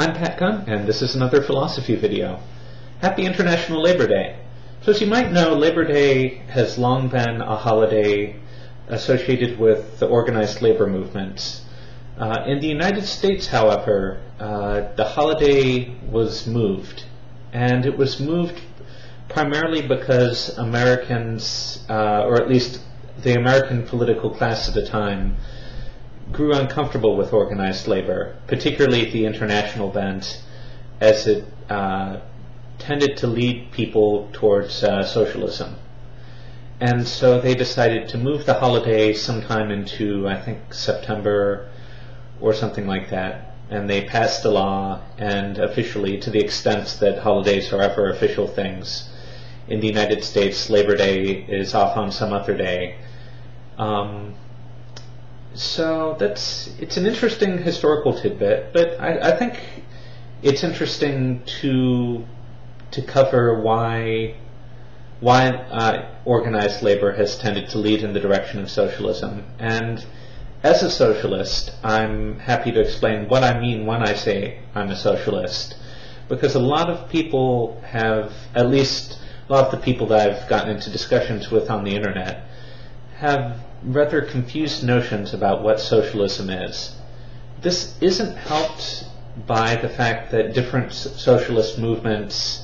I'm Pat Gunn, and this is another philosophy video. Happy International Labor Day. So as you might know, Labor Day has long been a holiday associated with the organized labor movement. Uh, in the United States, however, uh, the holiday was moved, and it was moved primarily because Americans, uh, or at least the American political class at the time, grew uncomfortable with organized labor, particularly at the international bent, as it uh, tended to lead people towards uh, socialism. And so they decided to move the holiday sometime into, I think, September or something like that. And they passed a law, and officially, to the extent that holidays are ever official things, in the United States, Labor Day is off on some other day. Um, so that's it's an interesting historical tidbit, but I, I think it's interesting to to cover why why uh, organized labor has tended to lead in the direction of socialism. And as a socialist, I'm happy to explain what I mean when I say I'm a socialist, because a lot of people have, at least a lot of the people that I've gotten into discussions with on the internet, have rather confused notions about what socialism is. This isn't helped by the fact that different socialist movements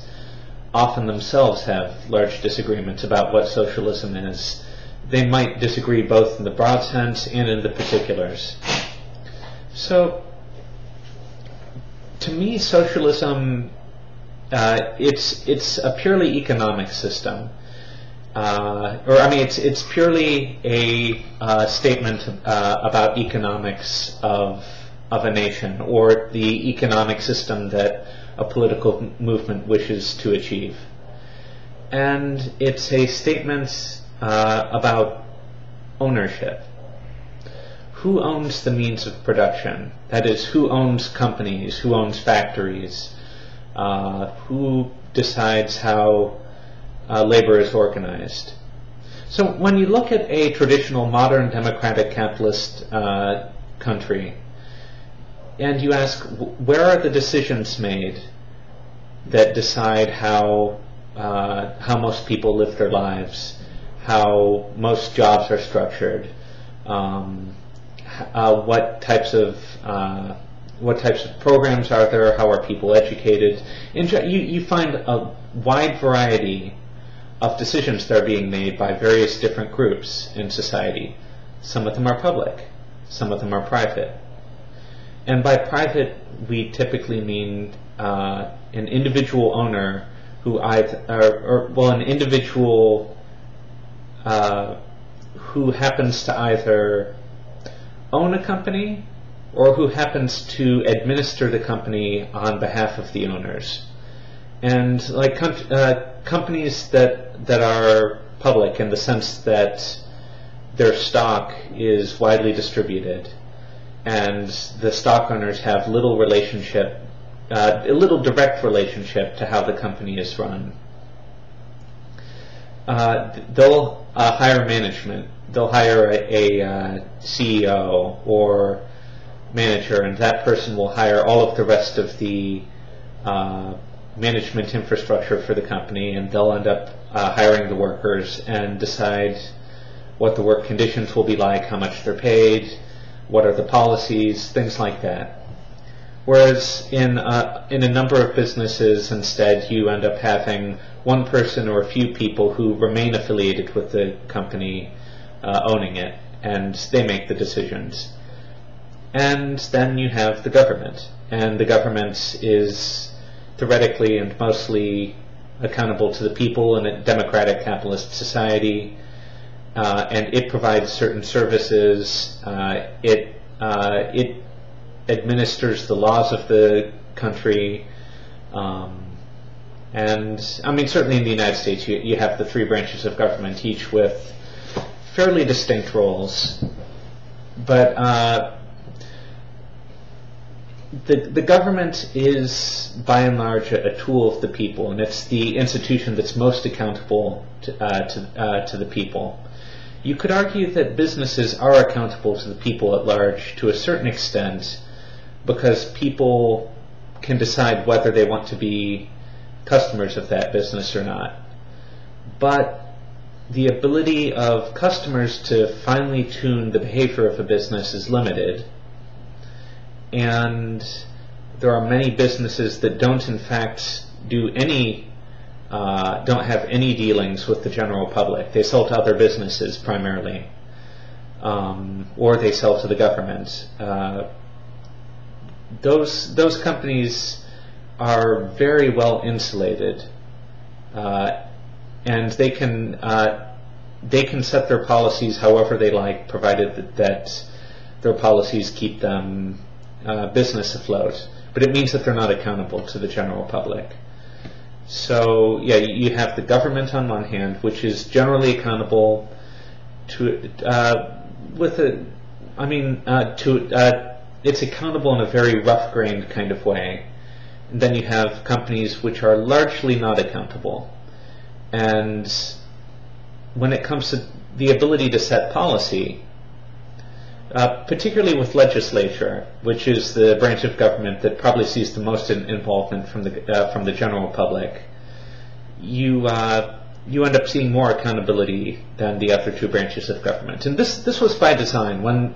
often themselves have large disagreements about what socialism is. They might disagree both in the broad sense and in the particulars. So, to me, socialism, uh, it's, it's a purely economic system uh, or I mean, it's it's purely a uh, statement uh, about economics of of a nation or the economic system that a political movement wishes to achieve, and it's a statement uh, about ownership. Who owns the means of production? That is, who owns companies? Who owns factories? Uh, who decides how uh, labor is organized. So when you look at a traditional modern democratic capitalist uh, country, and you ask where are the decisions made that decide how uh, how most people live their lives, how most jobs are structured, um, uh, what types of uh, what types of programs are there, how are people educated. You, you find a wide variety of decisions that are being made by various different groups in society. Some of them are public, some of them are private. And by private, we typically mean uh, an individual owner who either, or, or well, an individual uh, who happens to either own a company or who happens to administer the company on behalf of the owners. And like uh, companies that that are public in the sense that their stock is widely distributed, and the stock owners have little relationship, uh, a little direct relationship to how the company is run. Uh, they'll uh, hire management. They'll hire a, a uh, CEO or manager, and that person will hire all of the rest of the uh, management infrastructure for the company, and they'll end up uh, hiring the workers and decide what the work conditions will be like, how much they're paid, what are the policies, things like that. Whereas in uh, in a number of businesses, instead, you end up having one person or a few people who remain affiliated with the company uh, owning it, and they make the decisions. And then you have the government, and the government is theoretically and mostly accountable to the people in a democratic capitalist society. Uh, and it provides certain services. Uh, it uh, it administers the laws of the country. Um, and I mean, certainly in the United States, you, you have the three branches of government, each with fairly distinct roles. But uh, the, the government is by and large a, a, tool of the people, and it's the institution that's most accountable to, uh, to, uh, to the people. You could argue that businesses are accountable to the people at large to a certain extent because people can decide whether they want to be customers of that business or not. But the ability of customers to finely tune the behavior of a business is limited. And there are many businesses that don't in fact do any uh, don't have any dealings with the general public. They sell to other businesses primarily, um, or they sell to the government. Uh, those those companies are very well insulated, uh, and they can uh, they can set their policies however they like, provided that, that their policies keep them uh, business afloat. But it means that they're not accountable to the general public. So yeah, you have the government on one hand, which is generally accountable to uh, with a, I mean, uh, to uh, it's accountable in a very rough-grained kind of way. And then you have companies which are largely not accountable. And when it comes to the ability to set policy, uh, particularly with legislature, which is the branch of government that probably sees the most in involvement from the uh, from the general public, you uh, you end up seeing more accountability than the other two branches of government. And this this was by design. When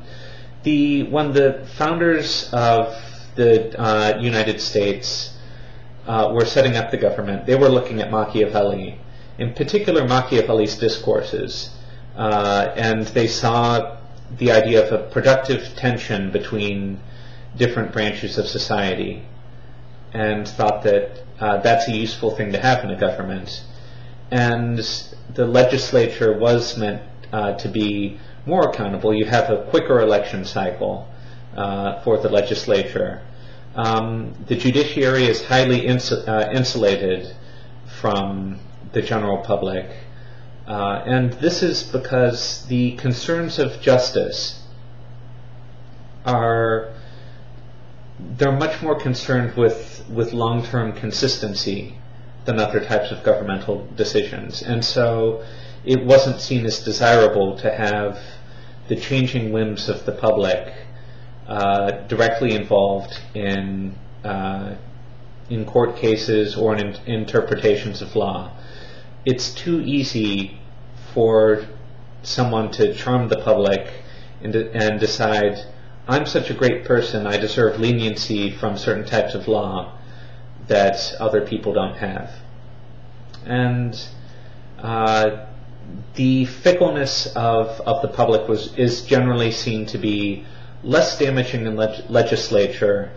the when the founders of the uh, United States uh, were setting up the government, they were looking at Machiavelli, in particular Machiavelli's discourses, and they saw the idea of a productive tension between different branches of society and thought that uh, that's a useful thing to have in a government. And the legislature was meant uh, to be more accountable. You have a quicker election cycle uh, for the legislature. Um, the judiciary is highly insu uh, insulated from the general public. Uh, and this is because the concerns of justice are they're much more concerned with with long-term consistency than other types of governmental decisions, and so it wasn't seen as desirable to have the changing whims of the public uh, directly involved in uh, in court cases or in interpretations of law. It's too easy for someone to charm the public and, and decide, I'm such a great person, I deserve leniency from certain types of law that other people don't have. And uh, the fickleness of, of the public was is generally seen to be less damaging than leg legislature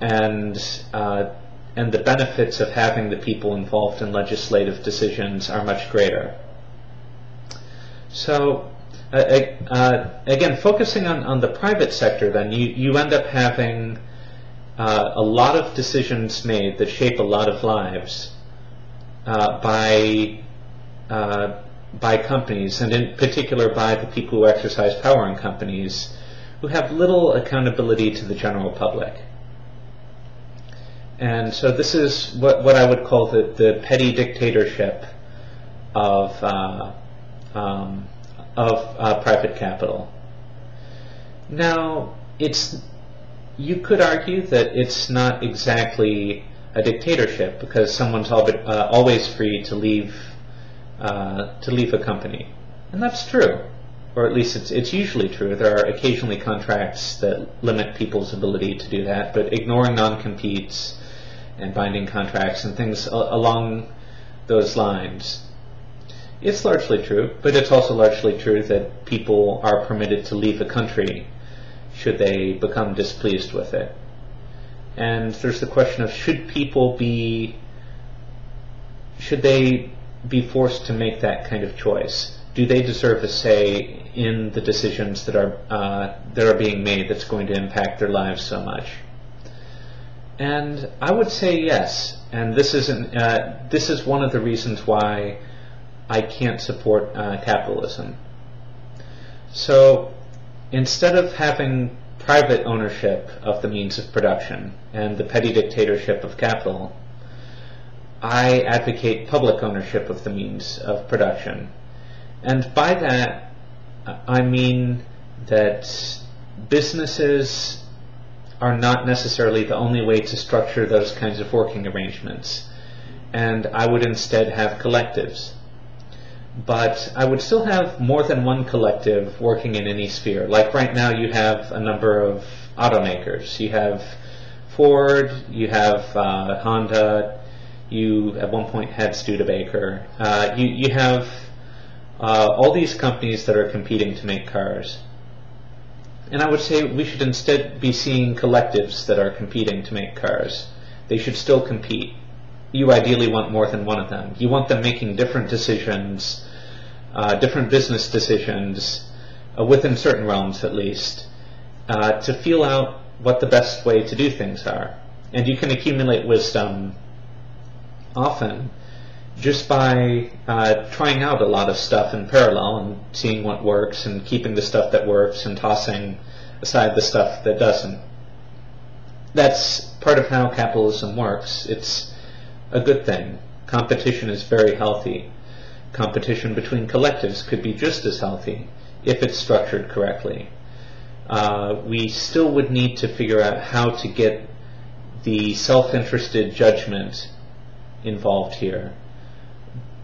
and uh, and the benefits of having the people involved in legislative decisions are much greater. So uh, uh, again, focusing on, on the private sector, then you, you end up having uh, a lot of decisions made that shape a lot of lives uh, by uh, by companies, and in particular by the people who exercise power in companies, who have little accountability to the general public. And so this is what, what I would call the, the petty dictatorship of uh, um, of uh, private capital. Now, it's you could argue that it's not exactly a dictatorship because someone's uh, always free to leave uh, to leave a company, and that's true, or at least it's it's usually true. There are occasionally contracts that limit people's ability to do that, but ignoring non-competes and binding contracts and things along those lines it's largely true, but it's also largely true that people are permitted to leave a country should they become displeased with it. And there's the question of should people be, should they be forced to make that kind of choice? Do they deserve a say in the decisions that are uh, that are being made that's going to impact their lives so much? And I would say yes. And this is an, uh, this is one of the reasons why I can't support uh, capitalism. So instead of having private ownership of the means of production and the petty dictatorship of capital, I advocate public ownership of the means of production. And by that, I mean that businesses are not necessarily the only way to structure those kinds of working arrangements. And I would instead have collectives. But I would still have more than one collective working in any sphere. Like right now you have a number of automakers. You have Ford, you have uh, Honda, you at one point had Studebaker. Uh, you, you have uh, all these companies that are competing to make cars. And I would say we should instead be seeing collectives that are competing to make cars. They should still compete. You ideally want more than one of them. You want them making different decisions, uh, different business decisions, uh, within certain realms at least, uh, to feel out what the best way to do things are. And you can accumulate wisdom often just by uh, trying out a lot of stuff in parallel and seeing what works and keeping the stuff that works and tossing aside the stuff that doesn't. That's part of how capitalism works. It's a good thing. Competition is very healthy. Competition between collectives could be just as healthy if it's structured correctly. Uh, we still would need to figure out how to get the self-interested judgment involved here.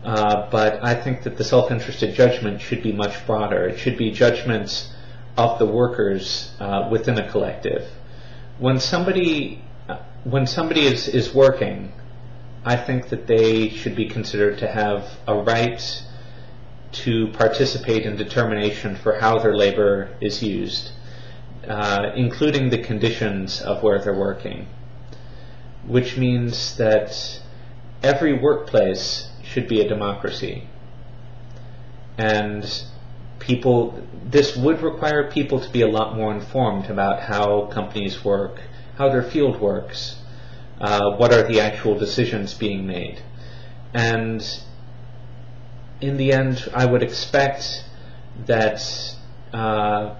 Uh, but I think that the self-interested judgment should be much broader. It should be judgments of the workers uh, within a collective. When somebody uh, when somebody is, is working, I think that they should be considered to have a right to participate in determination for how their labor is used, uh, including the conditions of where they're working, which means that every workplace should be a democracy. And people, this would require people to be a lot more informed about how companies work, how their field works, uh, what are the actual decisions being made. And in the end, I would expect that uh,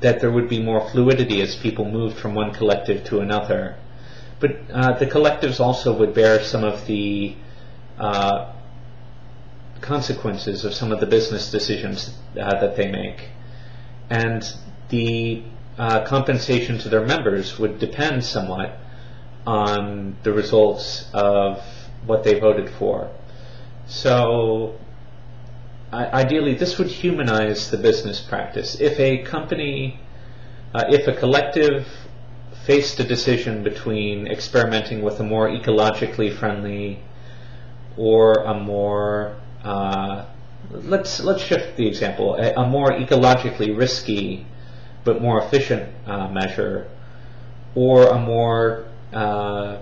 that there would be more fluidity as people moved from one collective to another. But uh, the collectives also would bear some of the uh, consequences of some of the business decisions uh, that they make. And the uh, compensation to their members would depend somewhat on the results of what they voted for. So ideally, this would humanize the business practice. If a company, uh, if a collective faced a decision between experimenting with a more ecologically friendly or a more uh, let's let's shift the example a, a, more ecologically risky but more efficient uh, measure or a more uh,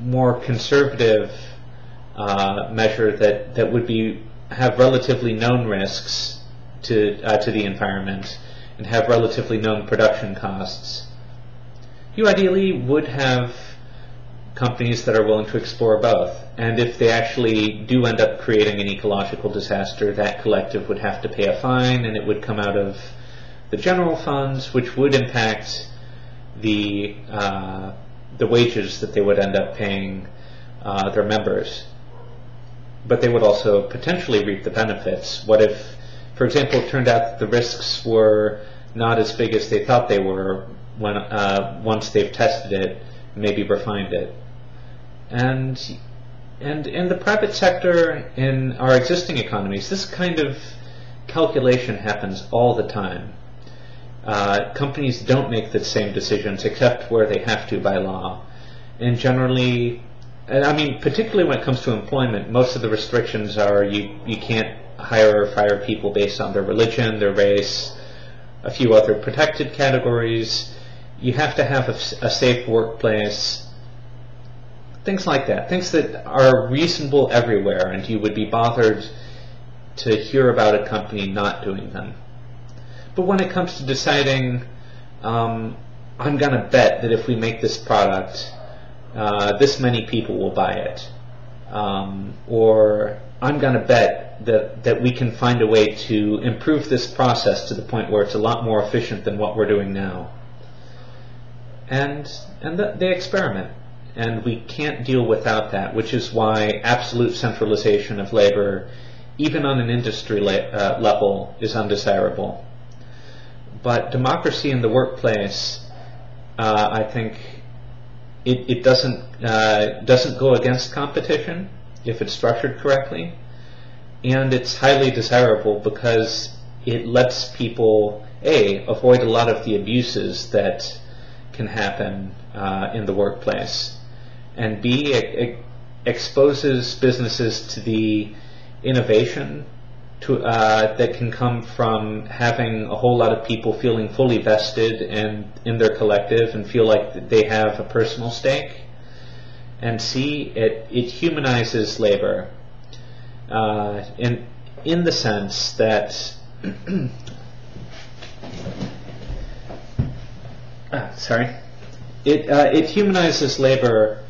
more conservative uh, measure that that would be have relatively known risks to uh, to the environment and have relatively known production costs you ideally would have companies that are willing to explore both. And if they actually do end up creating an ecological disaster, that collective would have to pay a fine and it would come out of the general funds, which would impact the, uh, the wages that they would end up paying uh, their members. But they would also potentially reap the benefits. What if, for example, it turned out that the risks were not as big as they thought they were when uh, once they've tested it, maybe refined it. And and in the private sector, in our existing economies, this kind of calculation happens all the time. Uh, companies don't make the same decisions except where they have to by law. And generally, and I mean, particularly when it comes to employment, most of the restrictions are you, you can't hire or fire people based on their religion, their race, a few other protected categories you have to have a, a safe workplace, things like that, things that are reasonable everywhere, and you would be bothered to hear about a company not doing them. But when it comes to deciding, um, I'm going to bet that if we make this product, uh, this many people will buy it. Um, or I'm going to bet that, that we can find a way to improve this process to the point where it's a lot more efficient than what we're doing now and and the, they experiment. And we can't deal without that, which is why absolute centralization of labor, even on an industry uh, level, is undesirable. But democracy in the workplace uh, I think it, it doesn't uh, doesn't go against competition if it's structured correctly, and it's highly desirable because it lets people a avoid a lot of the abuses that can happen uh, in the workplace, and b it, it exposes businesses to the innovation to, uh, that can come from having a whole lot of people feeling fully vested in, in their collective and feel like they have a personal stake. And C, it, it humanizes labor uh, in, in the sense that, ah, sorry, it, uh, it humanizes labor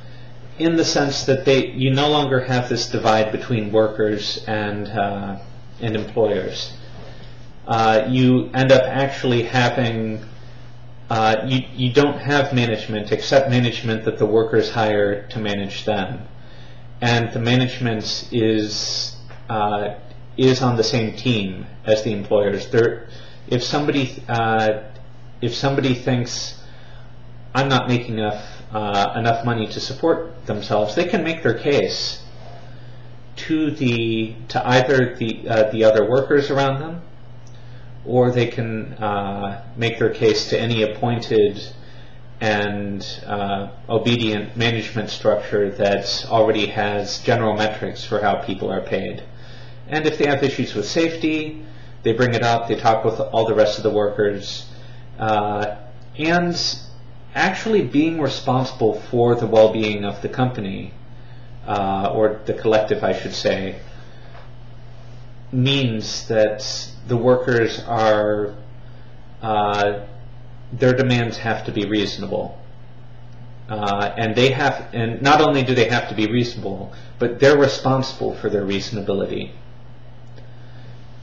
in the sense that they you no longer have this divide between workers and uh, and employers. Uh, you end up actually having uh, you you don't have management except management that the workers hire to manage them, and the management is uh, is on the same team as the employers. There, if somebody uh, if somebody thinks I'm not making enough uh, enough money to support themselves, they can make their case to the to either the uh, the other workers around them, or they can uh, make their case to any appointed and uh, obedient management structure that already has general metrics for how people are paid. And if they have issues with safety, they bring it up. They talk with all the rest of the workers, uh, and actually being responsible for the well-being of the company uh, or the collective, I should say, means that the workers are, uh, their demands have to be reasonable. Uh, and they have, and not only do they have to be reasonable, but they're responsible for their reasonability.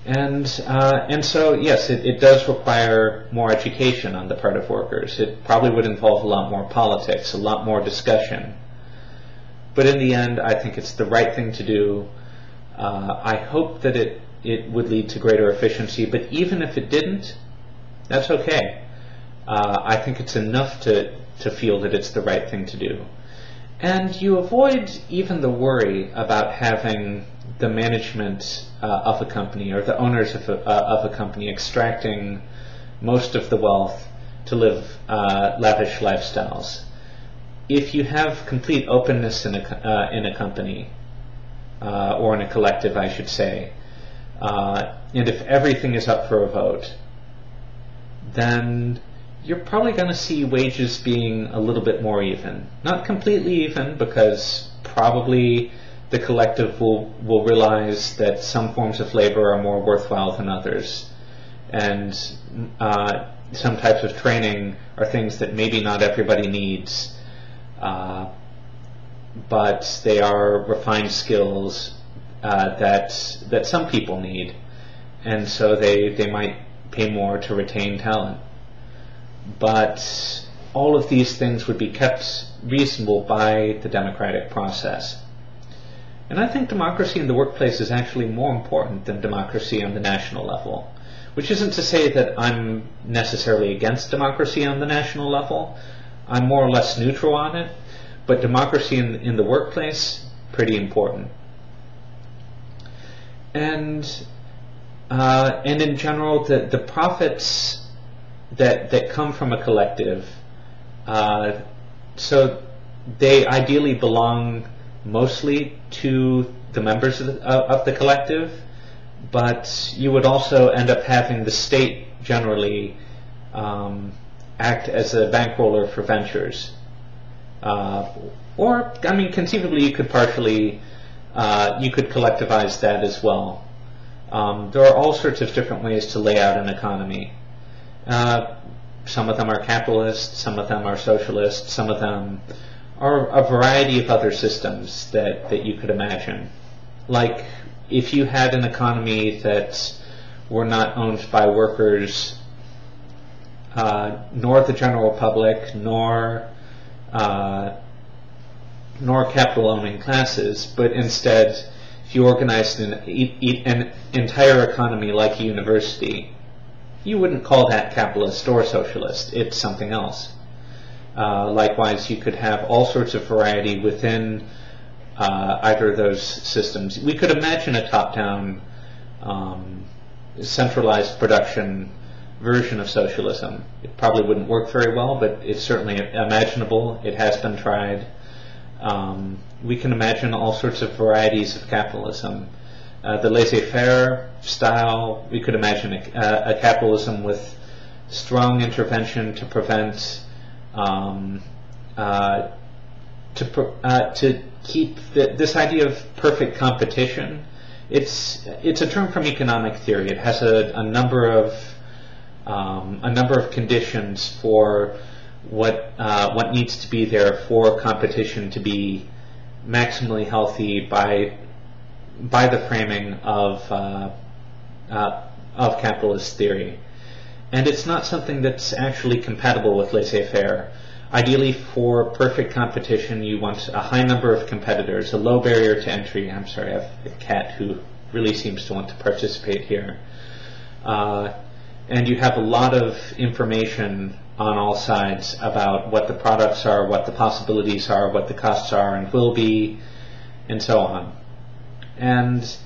And uh, and so yes, it, it does require more education on the part of workers. It probably would involve a lot more politics, a lot more discussion. But in the end, I think it's the right thing to do. Uh, I hope that it, it would lead to greater efficiency, but even if it didn't, that's okay. Uh, I think it's enough to, to feel that it's the right thing to do. And you avoid even the worry about having the management uh, of a company or the owners of a, uh, of a company extracting most of the wealth to live uh, lavish lifestyles if you have complete openness in a, uh, in a company, uh, or in a collective, I should say, uh, and if everything is up for a vote, then you're probably going to see wages being a little bit more even. Not completely even, because probably the collective will, will realize that some forms of labor are more worthwhile than others. And uh, some types of training are things that maybe not everybody needs uh, but they are refined skills uh, that that some people need, and so they they might pay more to retain talent. But all of these things would be kept reasonable by the democratic process. And I think democracy in the workplace is actually more important than democracy on the national level. Which isn't to say that I'm necessarily against democracy on the national level. I'm more or less neutral on it, but democracy in, in the workplace, pretty important. And uh, and in general, the, the profits that that come from a collective, uh, so they ideally belong mostly to the members of the, of the collective, but you would also end up having the state generally um, act as a bankroller for ventures. Uh, or, I mean, conceivably you could partially, uh, you could collectivize that as well. Um, there are all sorts of different ways to lay out an economy. Uh, some of them are capitalist, some of them are socialist, some of them are a variety of other systems that, that you could imagine. Like if you had an economy that were not owned by workers uh, nor the general public, nor uh, nor capital owning classes, but instead, if you organized an, an entire economy like a university, you wouldn't call that capitalist or socialist. It's something else. Uh, likewise, you could have all sorts of variety within uh, either of those systems. We could imagine a top-down um, centralized production version of socialism. It probably wouldn't work very well, but it's certainly imaginable. It has been tried. Um, we can imagine all sorts of varieties of capitalism. Uh, the laissez-faire style, we could imagine a, a, capitalism with strong intervention to prevent, um, uh, to, uh, to keep the, this idea of perfect competition. It's, it's a term from economic theory. It has a, a number of um, a number of conditions for what uh, what needs to be there for competition to be maximally healthy by by the framing of uh, uh, of capitalist theory, and it's not something that's actually compatible with laissez-faire. Ideally, for perfect competition, you want a high number of competitors, a low barrier to entry. I'm sorry, I have a cat who really seems to want to participate here. Uh, and you have a lot of information on all sides about what the products are, what the possibilities are, what the costs are and will be, and so on. And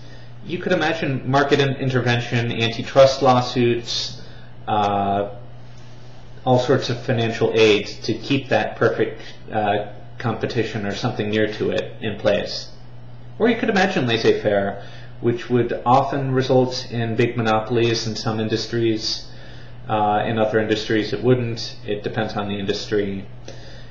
you could imagine market intervention, antitrust lawsuits, uh, all sorts of financial aid to keep that perfect uh, competition or something near to it in place. Or you could imagine laissez-faire, which would often result in big monopolies in some industries. Uh, in other industries, it wouldn't. It depends on the industry.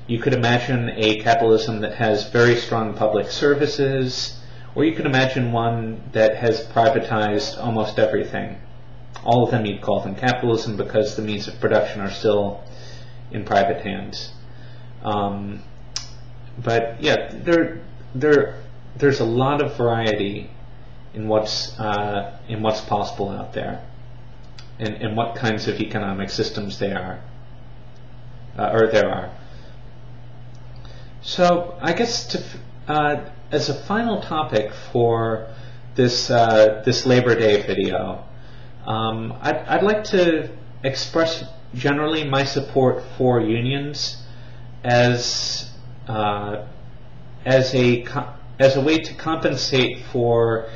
You could imagine a capitalism that has very strong public services, or you could imagine one that has privatized almost everything. All of them you'd call them capitalism because the means of production are still in private hands. Um, but yeah, there, there, there's a lot of variety in what's uh, in what's possible out there, and, and what kinds of economic systems they are, uh, or there are. So I guess to, uh, as a final topic for this uh, this Labor Day video, um, I'd, I'd like to express generally my support for unions as uh, as a as a way to compensate for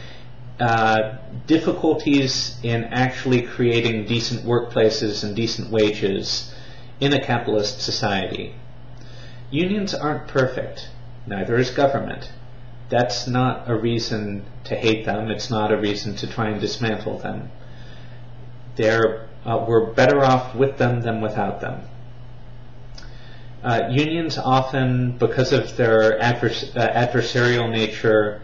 uh, difficulties in actually creating decent workplaces and decent wages in a capitalist society. Unions aren't perfect, neither is government. That's not a reason to hate them, it's not a reason to try and dismantle them. They're, uh, we're better off with them than without them. Uh, unions often, because of their advers- uh, adversarial nature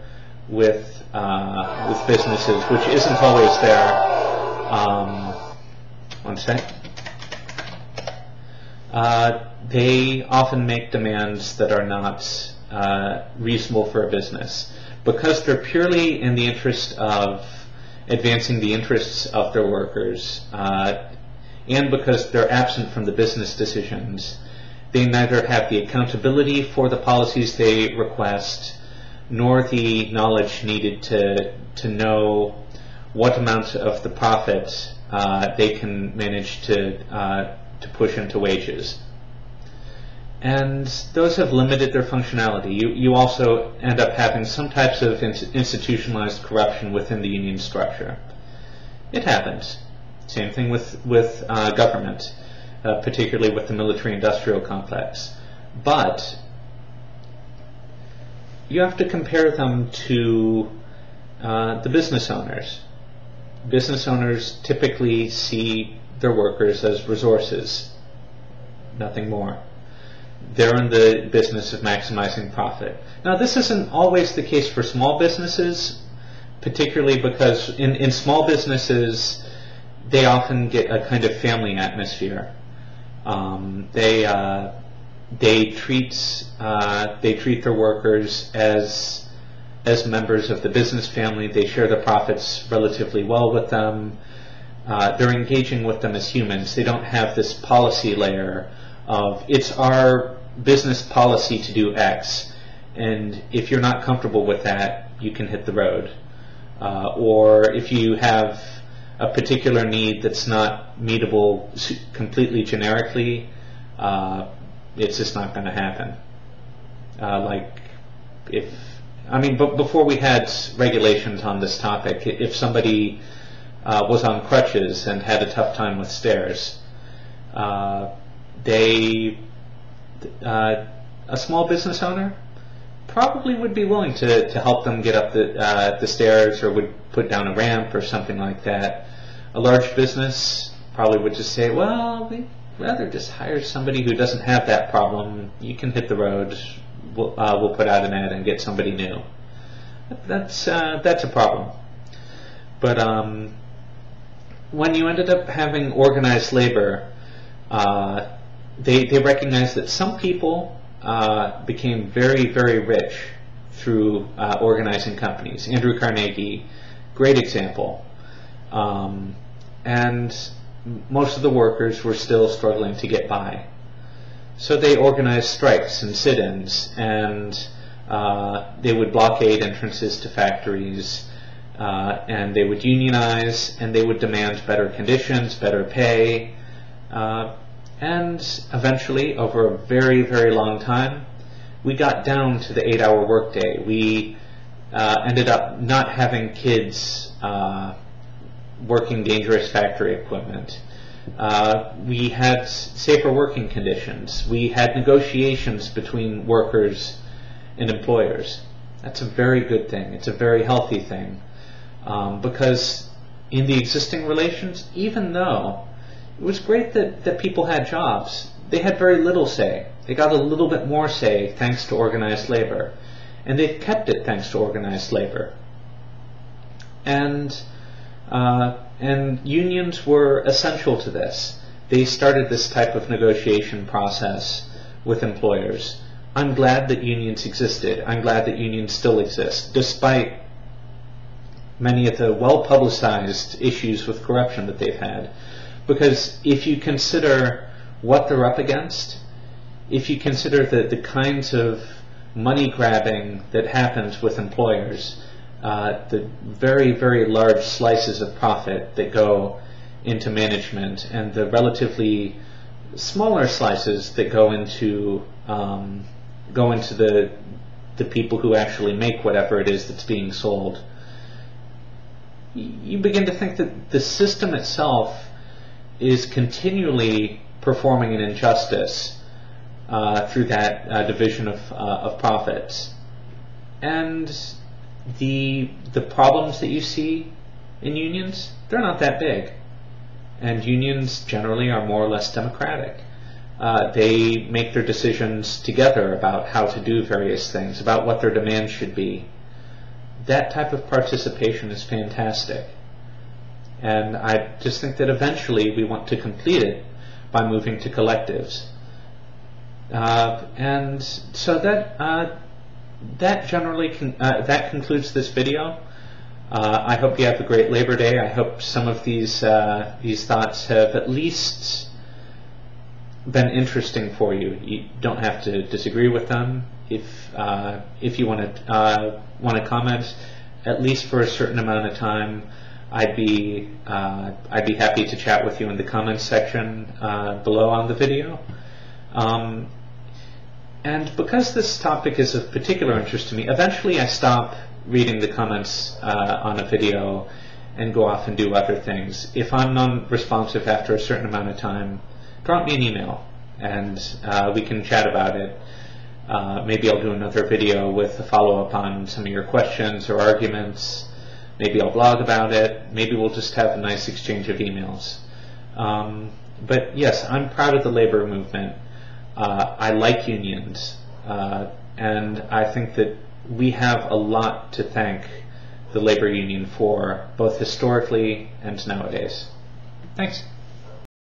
with uh, with businesses, which isn't always there. Um, one sec. Uh, they often make demands that are not uh, reasonable for a business because they're purely in the interest of advancing the interests of their workers, uh, and because they're absent from the business decisions. They neither have the accountability for the policies they request, nor the knowledge needed to to know what amount of the profit uh, they can manage to uh, to push into wages. And those have limited their functionality. You, you also end up having some types of in institutionalized corruption within the union structure. It happens. Same thing with, with uh, government, uh, particularly with the military-industrial complex. But you have to compare them to uh, the business owners. Business owners typically see their workers as resources, nothing more. They're in the business of maximizing profit. Now, this isn't always the case for small businesses, particularly because in, in small businesses, they often get a kind of family atmosphere. Um, they uh, they treat uh, they treat their workers as as members of the business family. They share the profits relatively well with them. Uh, they're engaging with them as humans. They don't have this policy layer of it's our business policy to do X, and if you're not comfortable with that, you can hit the road. Uh, or if you have a particular need that's not meetable completely generically, uh, it's just not going to happen. Uh, like if I mean, but before we had regulations on this topic, if somebody uh, was on crutches and had a tough time with stairs, uh, they uh, a small business owner probably would be willing to, to help them get up the uh, the stairs or would put down a ramp or something like that. A large business probably would just say, well, we'd rather just hire somebody who doesn't have that problem. You can hit the road. We'll, uh, we'll put out an ad and get somebody new. That's uh, that's a problem. But um, when you ended up having organized labor, uh, they they recognized that some people uh, became very very rich through uh, organizing companies. Andrew Carnegie, great example. Um, and most of the workers were still struggling to get by. So they organized strikes and sit-ins, and uh, they would blockade entrances to factories, uh, and they would unionize, and they would demand better conditions, better pay, uh, and eventually, over a very, very long time, we got down to the eight-hour workday. We uh, ended up not having kids uh, working dangerous factory equipment. Uh, we had safer working conditions. We had negotiations between workers and employers. That's a very good thing. It's a very healthy thing. Um, because in the existing relations, even though it was great that, that people had jobs, they had very little say. They got a little bit more say thanks to organized labor. And they've kept it thanks to organized labor. And uh, and unions were essential to this. They started this type of negotiation process with employers. I'm glad that unions existed. I'm glad that unions still exist, despite many of the well-publicized issues with corruption that they've had. Because if you consider what they're up against, if you consider the, the kinds of money grabbing that happens with employers, uh, the very, very large slices of profit that go into management and the relatively smaller slices that go into um, go into the the people who actually make whatever it is that's being sold. You begin to think that the system itself is continually performing an injustice uh, through that uh, division of, uh, of profits. And the the problems that you see in unions, they're not that big. And unions generally are more or less democratic. Uh, they make their decisions together about how to do various things, about what their demands should be. That type of participation is fantastic. And I just think that eventually we want to complete it by moving to collectives. Uh, and so that uh, that generally uh, that concludes this video. Uh, I hope you have a great Labor Day. I hope some of these uh, these thoughts have at least been interesting for you. You don't have to disagree with them. If uh, if you want to uh, want to comment, at least for a certain amount of time, I'd be uh, I'd be happy to chat with you in the comments section below on the video. Um, and because this topic is of particular interest to me, eventually I stop reading the comments uh, on a video and go off and do other things. If I'm non-responsive after a certain amount of time, drop me an email and uh, we can chat about it. Uh, maybe I'll do another video with a follow-up on some of your questions or arguments. Maybe I'll blog about it. Maybe we'll just have a nice exchange of emails. Um, but yes, I'm proud of the labor movement. Uh, I like unions, uh, and I think that we have a lot to thank the labor union for, both historically and nowadays. Thanks.